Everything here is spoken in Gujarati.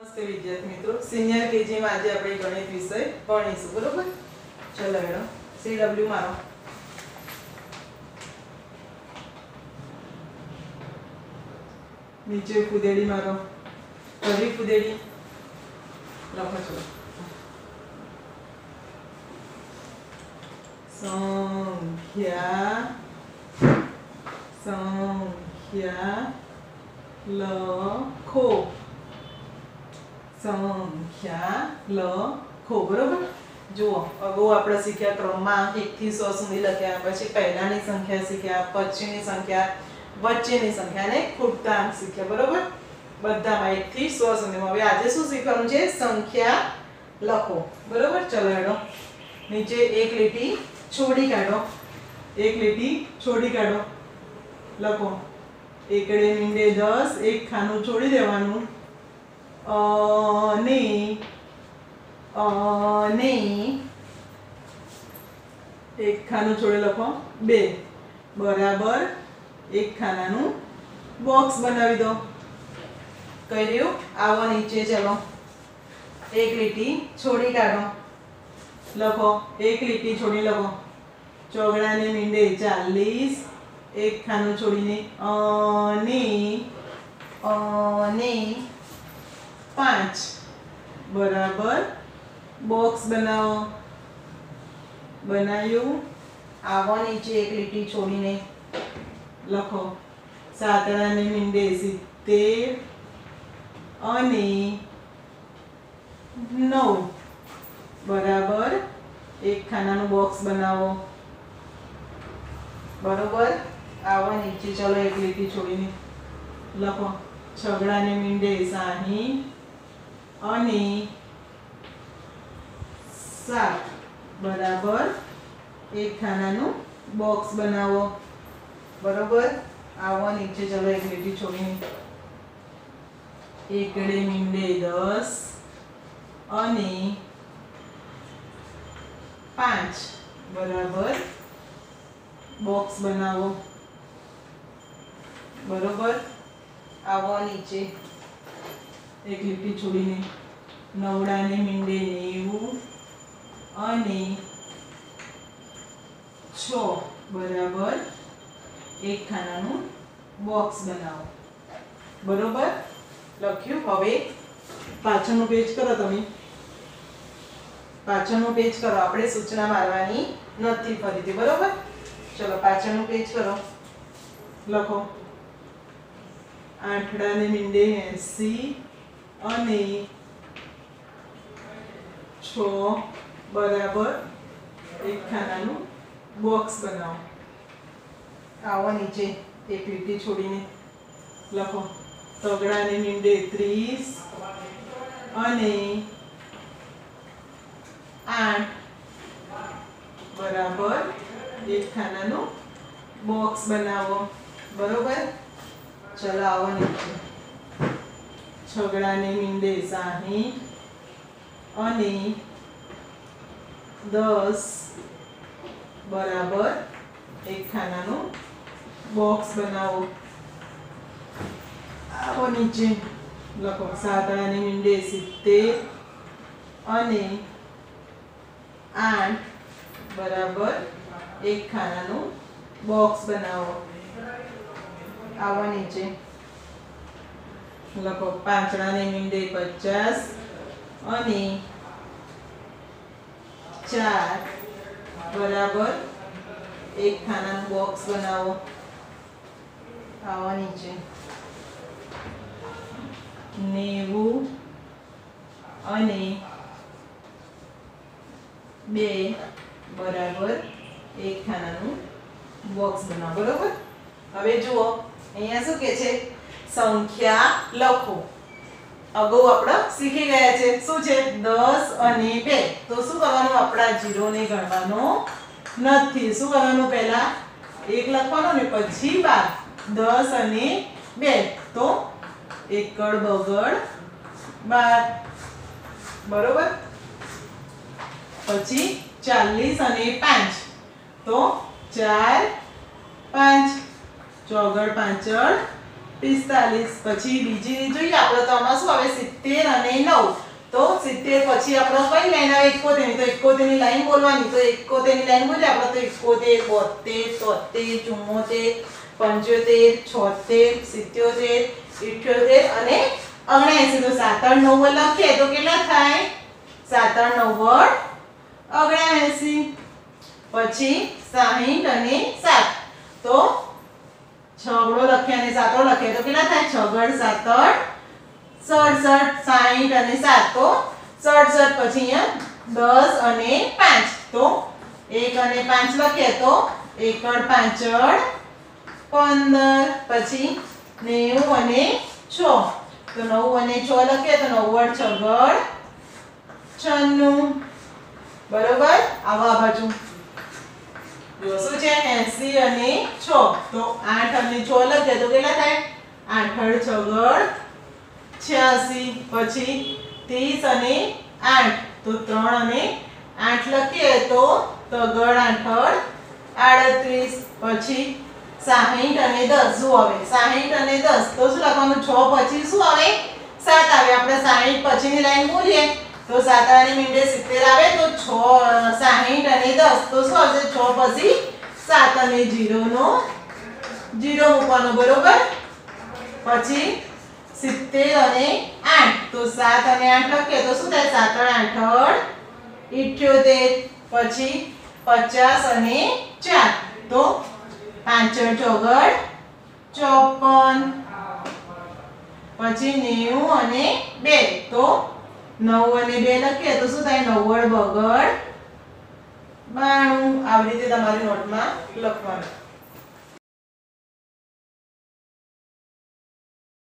નમસ્તે વિદ્યાર્થી મિત્રો સિનિયર કેજીમાં આજે આપણે ગણિત વિષય ભણીશું બરોબર ચલો મેડમ સી ડબલ્યુ મારો નીચે ફુદેડી મારો. ફરી ફુદેડી. લખો છો સંખ્યા સંખ્યા લખો. સંખ્યા લખો. બરોબર? જુઓ, અગાઉ આપણે શીખ્યા ક્રમમાં એકથી સો સુધી લખ્યા, પછી પહેલાની સંખ્યા શીખ્યા, પછીની સંખ્યા વચ્ચેની સંખ્યાને ખૂટતા અંક શીખ્યા, બરોબર? બધામાં એકથી સો સુધીમાં હવે આજે શું શીખવાનું છે? સંખ્યા લખો. બરોબર? ચલો એનો નીચે એક લીટી છોડી કાઢો. એક લીટી છોડી કાઢો. લખો. એકડે મીંડે દસ, એક ખાનું છોડી દેવાનું. અને અને એક ખાનું છોડે લખો બે. બરાબર? એક ખાનાનું બોક્સ બનાવી દો. કહી રહ્યું, આવો નીચે ચલો. એક લીટી છોડી કાઢો. લખો, એક લીટી છોડી લખો. ચોગડાને મીંડે ચાલીસ. એક ખાનું છોડીને અને અને પાંચ. બરાબર. બોક્સ બનાવો. બનાવ્યું આવો નીચે એક લીટી છોડીને. લખો. સાતડાને મીંડે સિત્તેર અને નવ. બરાબર. એક ખાનાનું બોક્સ બનાવો. બરોબર? આવો નીચે ચલો એક લીટી છોડીને. લખો. છગડાને મીંડે સાહી અને સાત. બરાબર? એક ખાનાનું બોક્સ બનાવો. બરોબર? આવો નીચે ચલો એક લીટી છોડીને એકડે મીંડે દસ અને પાંચ. બરાબર? બોક્સ બનાવો. બરોબર? આવો નીચે એક લીટી છોડીને નવડાને મીંડે નેવું અને છ. બરાબર? એક ખાનાનું બોક્સ બનાવો. બરોબર? લખ્યું? હવે પાછળનું પેજ કરો તમે. પાછળનું પેજ કરો. આપણે સૂચના મારવાની નથી ફરીથી, બરોબર? ચલો, પાછળનું પેજ કરો. લખો. આઠડાને મીંડે એસી અને છ બરાબર એક ખાનાનું બોક્સ બનાવો. આવો નીચે એક લીટી છોડીને. લખો, તગડાને મીંડે ત્રીસ અને આઠ. બરાબર, એક ખાનાનું બોક્સ બનાવો. બરોબર? ચલો આવો નીચે છગડાને મીંડે સાહીઠ અને દસ. બરાબર, એક ખાનાનું બોક્સ બનાવો આવો નીચે લખો સાતડાને મીંડે સિત્તેર અને આઠ બરાબર એક ખાનાનું બોક્સ બનાવો આવો નીચે લખો પાંચડાને મીંડે પચાસ અને ચાર બરાબર એક ખાનાનું બોક્સ બનાવો આવો છે નેવું અને બે બરાબર એક ખાનાનું બોક્સ બનાવો બરોબર હવે જુઓ અહીંયા શું કે છે સંખ્યા લખો અગાઉ આપણે શીખી ગયા છે શું છે દસ અને બે તો શું કરવાનું આપણા જીરોને ગણવાનો નથી શું કરવાનું પહેલા એક લખવાનો ને પછી બાર દસ અને બે. તો એકડ બગડ બાર. બરોબર? પછી ચાલીસ અને પાંચ. તો ચાર, પાંચ. ચોગડ પાંચડ પિસ્તાલીસ. પછી બીજી જોઈએ આપણે તો આમાં શું આવે? સિત્તેર અને નવ. તો સિત્તેર પછી આપણે કઈ લાઈન આવે? એકોતેરની. તો એકોતેરની લાઈન બોલવાની. તો એકોતેરની લાઈન બોલીએ આપણે તો એકોતેર, બોતેર, તોતેર ચુમ્મોતેર પંચોતેર, છોતેર, સિત્યોતેર, ઇઠ્યોતેર અને ઓગણએંસી. તો સાતણ નવ્વદ લખીએ તો કેટલા થાય? સાતણ નવ્વદ ઓગણએંસી. પછી સાહીઠ અને સાત. તો છગડો લખીએ અને સાતો લખીએ તો કેટલા થાય? છગડ સાતડ સડસઠ, સાહીઠ અને સાત. તો સડસઠ પછી અહીંયા દસ અને પાંચ. તો એક અને પાંચ લખીએ તો એકડ પાંચડ પંદર, પછી નેવું અને છ તો નવ અને છ લખીએ તો નવ્વડ છગડ છન્નું. બરોબર? આવા બાજુ. શું છે? 80 અને છ તો આઠ અને છ લખીએ તો કેટલા થાય? આઠડ છગડ 86 પછી 30 અને આઠ. તો ત્રણ અને આઠ લખીએ તો તગડ 8 38 પછી 60 અને દસ શું આવે 60 અને દસ તો શું લખવાનું છ પછી શું આવે સાત આવે આપણે 60 પછીની લાઈન બોલીએ તો 7 અને મીંડે 70 આવે તો 6 60 અને દસ તો શું આવશે છ પછી સાત અને જીરોનો જીરો મૂકવાનો બરોબર પછી 70 અને આઠ, તો સાત અને આઠ લખીએ તો શું થાય 7 અને 8 78 પછી 50 અને ચાર. તો પાંચડ ચોગડ ચોપન. પછી નેવું અને બે. તો નવ અને બે લખીએ તો શું થાય? નવ્વડ બગડ બાણું. આવી રીતે તમારી નોટમાં લખવાનું.